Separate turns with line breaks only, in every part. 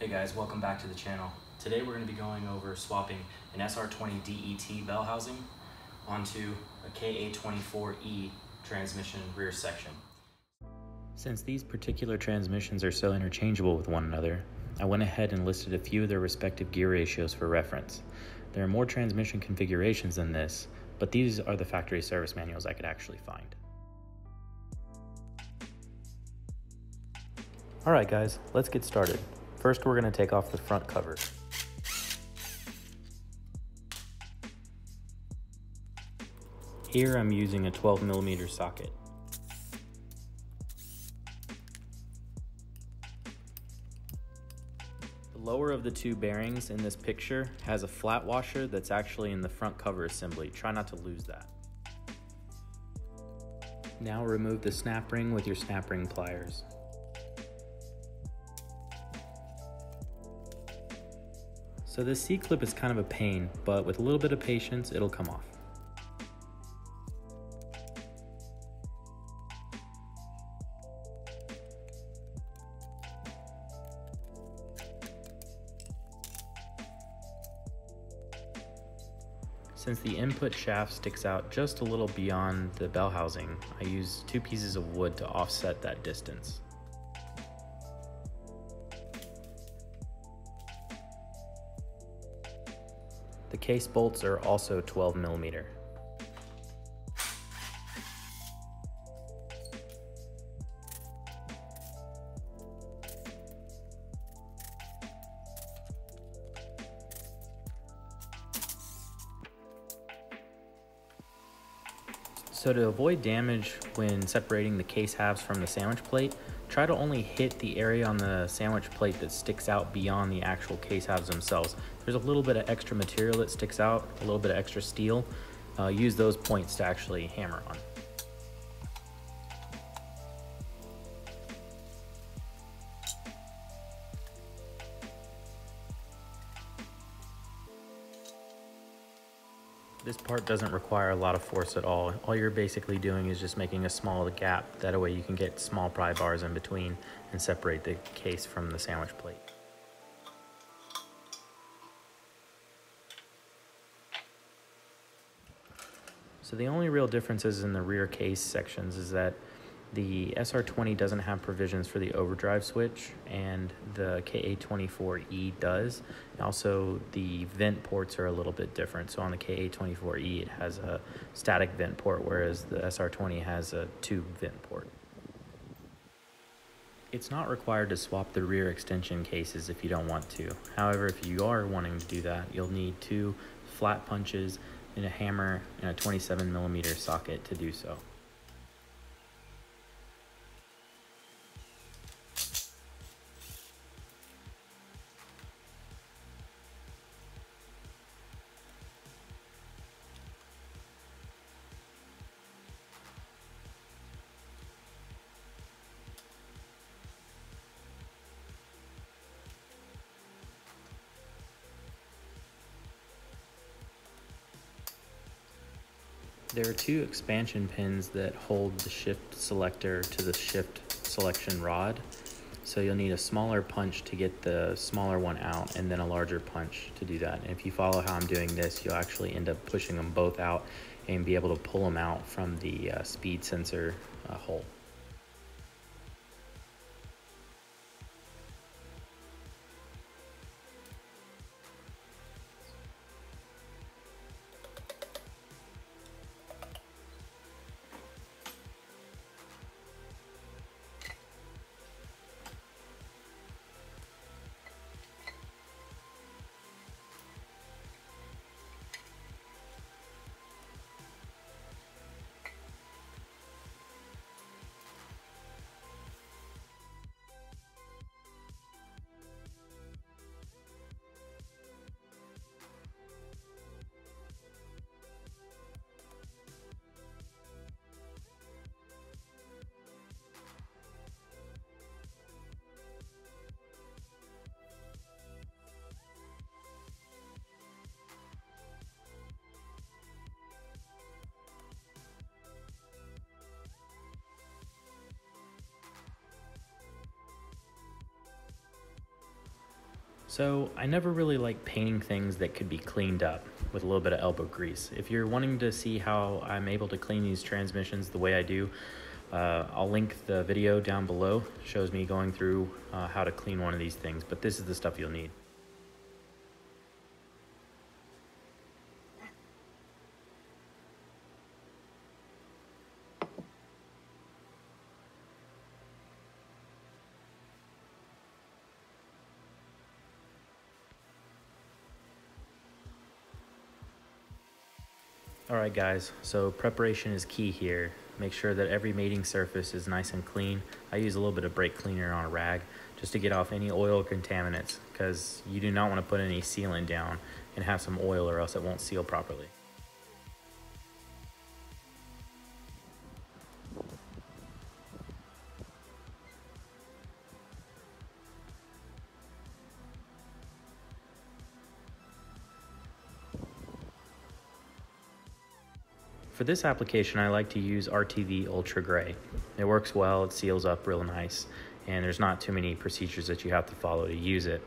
Hey guys, welcome back to the channel. Today we're going to be going over swapping an SR20 DET bell housing onto a KA24E transmission rear section. Since these particular transmissions are so interchangeable with one another, I went ahead and listed a few of their respective gear ratios for reference. There are more transmission configurations than this, but these are the factory service manuals I could actually find. Alright guys, let's get started. First we're going to take off the front cover. Here I'm using a 12 millimeter socket. The lower of the two bearings in this picture has a flat washer that's actually in the front cover assembly. Try not to lose that. Now remove the snap ring with your snap ring pliers. So this C-clip is kind of a pain, but with a little bit of patience, it'll come off. Since the input shaft sticks out just a little beyond the bell housing, I use two pieces of wood to offset that distance. The case bolts are also 12 millimeter. So to avoid damage when separating the case halves from the sandwich plate, try to only hit the area on the sandwich plate that sticks out beyond the actual case halves themselves. There's a little bit of extra material that sticks out, a little bit of extra steel. Uh, use those points to actually hammer on. This part doesn't require a lot of force at all. All you're basically doing is just making a small gap. That way you can get small pry bars in between and separate the case from the sandwich plate. So the only real differences in the rear case sections is that the SR20 doesn't have provisions for the overdrive switch, and the KA24E does. Also, the vent ports are a little bit different. So on the KA24E, it has a static vent port, whereas the SR20 has a tube vent port. It's not required to swap the rear extension cases if you don't want to. However, if you are wanting to do that, you'll need two flat punches and a hammer and a 27 millimeter socket to do so. There are two expansion pins that hold the shift selector to the shift selection rod. So you'll need a smaller punch to get the smaller one out and then a larger punch to do that. And if you follow how I'm doing this, you'll actually end up pushing them both out and be able to pull them out from the uh, speed sensor uh, hole. So I never really like painting things that could be cleaned up with a little bit of elbow grease. If you're wanting to see how I'm able to clean these transmissions the way I do, uh, I'll link the video down below. It shows me going through uh, how to clean one of these things, but this is the stuff you'll need. All right guys, so preparation is key here. Make sure that every mating surface is nice and clean. I use a little bit of brake cleaner on a rag just to get off any oil contaminants because you do not want to put any sealant down and have some oil or else it won't seal properly. For this application, I like to use RTV Ultra Gray. It works well, it seals up real nice, and there's not too many procedures that you have to follow to use it.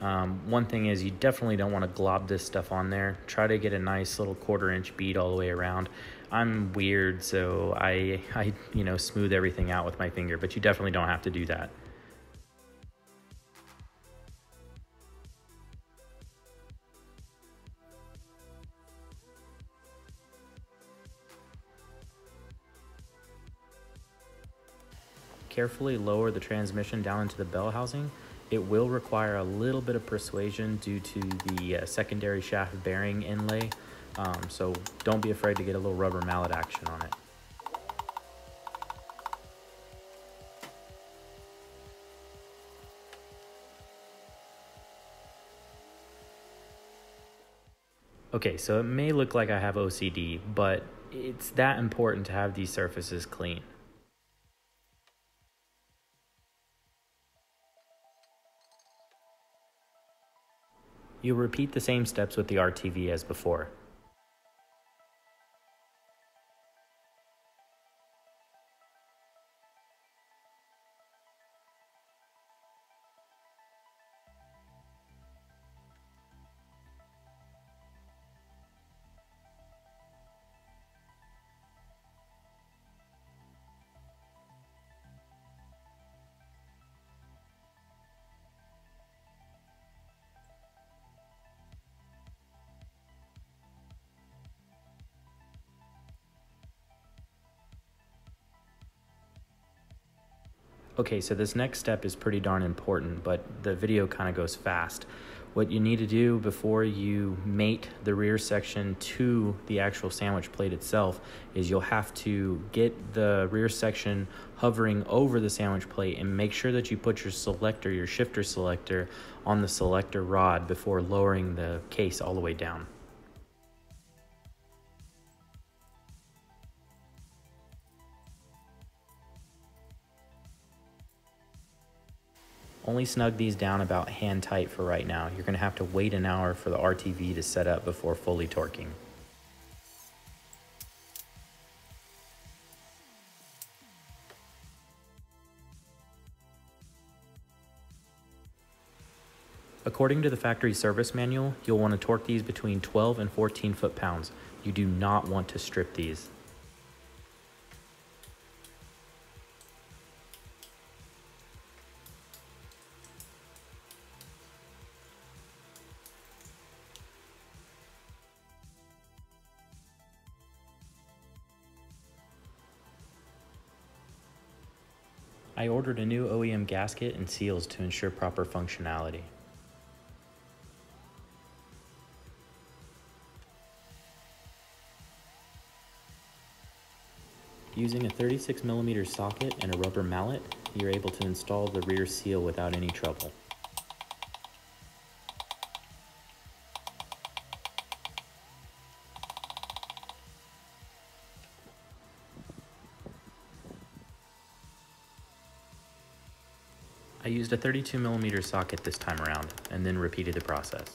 Um, one thing is you definitely don't want to glob this stuff on there. Try to get a nice little quarter inch bead all the way around. I'm weird, so I, I you know, smooth everything out with my finger, but you definitely don't have to do that. Carefully lower the transmission down into the bell housing, it will require a little bit of persuasion due to the uh, secondary shaft bearing inlay. Um, so don't be afraid to get a little rubber mallet action on it. Okay, so it may look like I have OCD, but it's that important to have these surfaces clean. You'll repeat the same steps with the RTV as before. Okay, so this next step is pretty darn important, but the video kind of goes fast. What you need to do before you mate the rear section to the actual sandwich plate itself is you'll have to get the rear section hovering over the sandwich plate and make sure that you put your selector, your shifter selector, on the selector rod before lowering the case all the way down. Only snug these down about hand tight for right now. You're going to have to wait an hour for the RTV to set up before fully torquing. According to the factory service manual, you'll want to torque these between 12 and 14 foot-pounds. You do not want to strip these. Ordered a new OEM gasket and seals to ensure proper functionality. Using a 36mm socket and a rubber mallet, you're able to install the rear seal without any trouble. I used a 32 millimeter socket this time around and then repeated the process.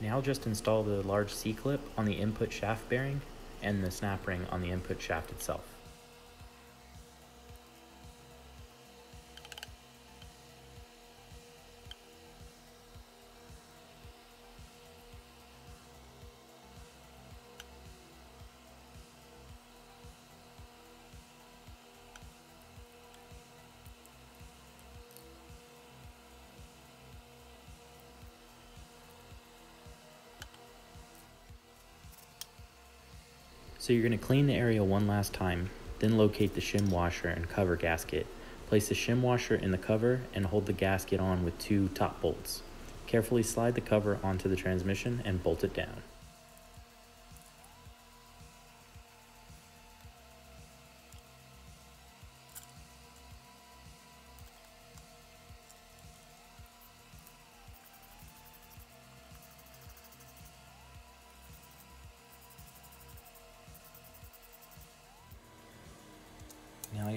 Now just install the large C-clip on the input shaft bearing and the snap ring on the input shaft itself. So you're going to clean the area one last time, then locate the shim washer and cover gasket. Place the shim washer in the cover and hold the gasket on with two top bolts. Carefully slide the cover onto the transmission and bolt it down.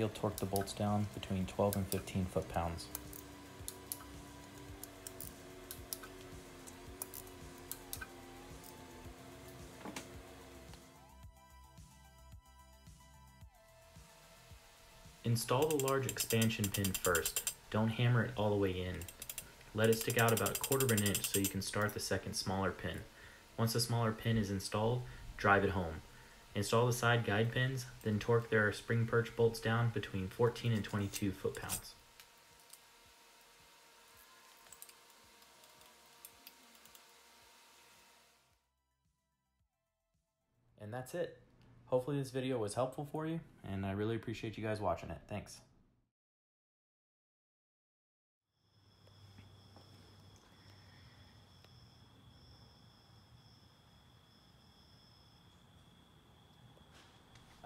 You'll torque the bolts down between 12 and 15 foot-pounds. Install the large expansion pin first. Don't hammer it all the way in. Let it stick out about a quarter of an inch so you can start the second smaller pin. Once the smaller pin is installed, drive it home. Install the side guide pins, then torque their spring perch bolts down between 14 and 22 foot-pounds. And that's it. Hopefully this video was helpful for you, and I really appreciate you guys watching it. Thanks.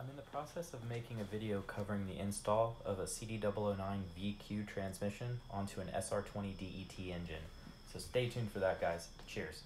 I'm in the process of making a video covering the install of a CD009 VQ transmission onto an SR20 DET engine. So stay tuned for that guys. Cheers.